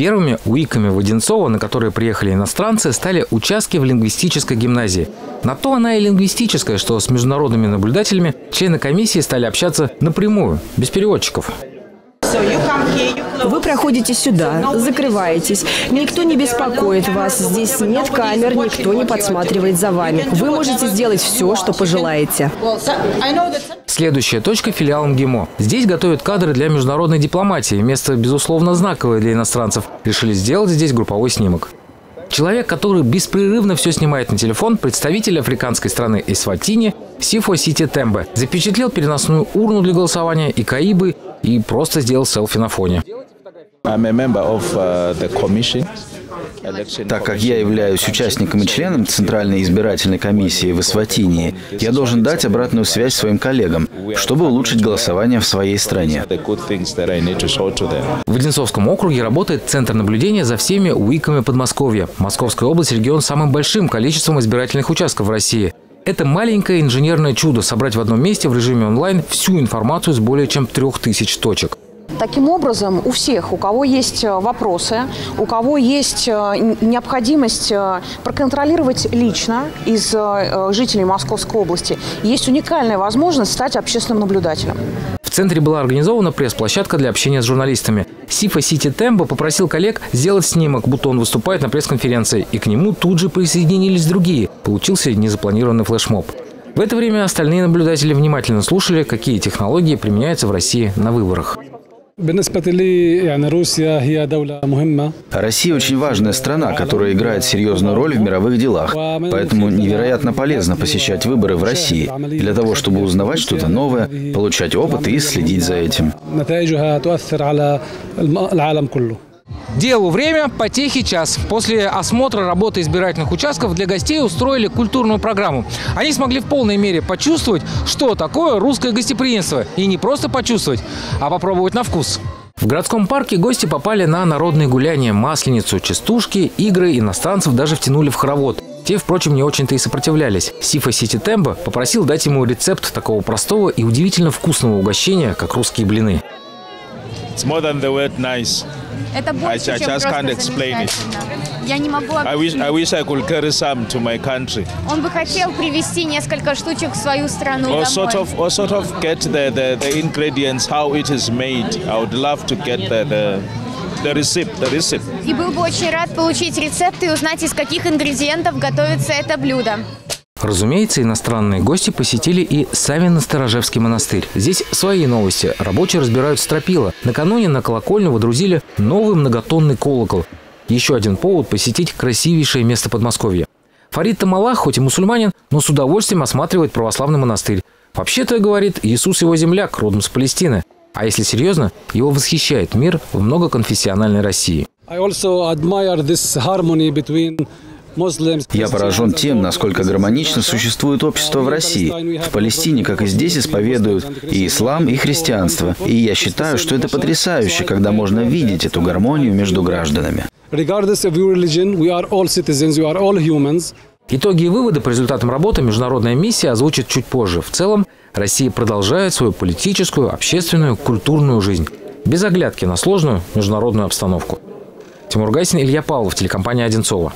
Первыми уиками в Одинцово, на которые приехали иностранцы, стали участки в лингвистической гимназии. На то она и лингвистическая, что с международными наблюдателями члены комиссии стали общаться напрямую, без переводчиков. Вы проходите сюда, закрываетесь. Никто не беспокоит вас. Здесь нет камер, никто не подсматривает за вами. Вы можете сделать все, что пожелаете. Следующая точка – филиал МГИМО. Здесь готовят кадры для международной дипломатии. Место, безусловно, знаковое для иностранцев. Решили сделать здесь групповой снимок. Человек, который беспрерывно все снимает на телефон, представитель африканской страны Эсватини Сифо Сити Тембе, запечатлел переносную урну для голосования и каибы и просто сделал селфи на фоне. Uh, так как я являюсь участником и членом Центральной избирательной комиссии в Исватинии, я должен дать обратную связь своим коллегам, чтобы улучшить голосование в своей стране. В Одинцовском округе работает Центр наблюдения за всеми УИКами Подмосковья. Московская область – регион с самым большим количеством избирательных участков в России. Это маленькое инженерное чудо – собрать в одном месте в режиме онлайн всю информацию с более чем трех тысяч точек. Таким образом, у всех, у кого есть э, вопросы, у кого есть э, необходимость э, проконтролировать лично из жителей Московской области, есть уникальная возможность стать общественным наблюдателем. В центре была организована пресс-площадка для общения с журналистами. Сифа Сити Тембо попросил коллег сделать снимок, будто он выступает на пресс-конференции, и к нему тут же присоединились другие. Получился незапланированный флешмоб. В это время остальные наблюдатели внимательно слушали, какие технологии применяются в России на выборах. Россия очень важная страна, которая играет серьезную роль в мировых делах. Поэтому невероятно полезно посещать выборы в России для того, чтобы узнавать что-то новое, получать опыт и следить за этим. Делу время, потехи час. После осмотра работы избирательных участков для гостей устроили культурную программу. Они смогли в полной мере почувствовать, что такое русское гостеприимство. И не просто почувствовать, а попробовать на вкус. В городском парке гости попали на народные гуляния, масленицу, частушки, игры иностранцев даже втянули в хоровод. Те, впрочем, не очень-то и сопротивлялись. Сифа Сити Тембо попросил дать ему рецепт такого простого и удивительно вкусного угощения, как русские блины. It's more than the word nice. Это больше, I, чем I just can't explain it. Я не могу I wish, I wish I could carry some to my country. Он бы хотел привезти несколько штучек в свою страну or домой. Sort of, or sort of get the, the, the ingredients, how it is made. I would love to get the, the the recipe, the recipe. И был бы очень рад получить рецепт и узнать, из каких ингредиентов готовится это блюдо. Разумеется, иностранные гости посетили и Савино-Сторожевский монастырь. Здесь свои новости. Рабочие разбирают стропила. Накануне на колокольню водрузили новый многотонный колокол. Еще один повод посетить красивейшее место Подмосковья. Фарид Тамалах, хоть и мусульманин, но с удовольствием осматривает православный монастырь. Вообще-то, говорит, Иисус его земляк, родом с Палестины. А если серьезно, его восхищает мир в многоконфессиональной России. Я поражен тем, насколько гармонично существует общество в России. В Палестине, как и здесь, исповедуют и ислам, и христианство. И я считаю, что это потрясающе, когда можно видеть эту гармонию между гражданами. Итоги и выводы по результатам работы международная миссия озвучит чуть позже. В целом, Россия продолжает свою политическую, общественную, культурную жизнь. Без оглядки на сложную международную обстановку. Тимур Гайсин, Илья Павлов, телекомпания «Одинцова».